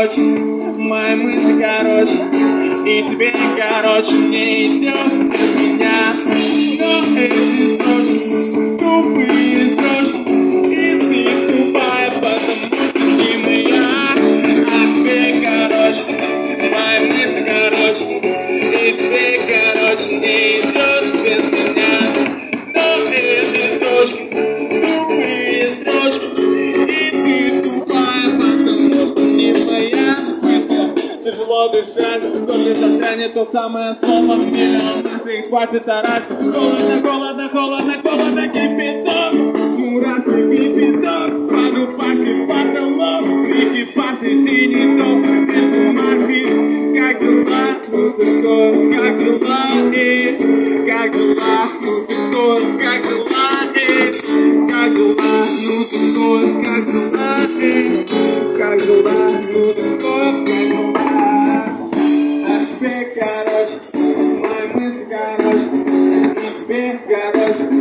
короче, мои мысли короче, и тебе короче не идет меня. тяжело дышать Кто не застрянет, то самое слово в деле. Нас не хватит орать Холодно, холодно, холодно, холодно, кипяток. Мурашки, кипяток Пану пахнет потолок. Крики, пахнет синий дом Без бумажки Как дела, ну ты что, как дела, и как дела? Big garage.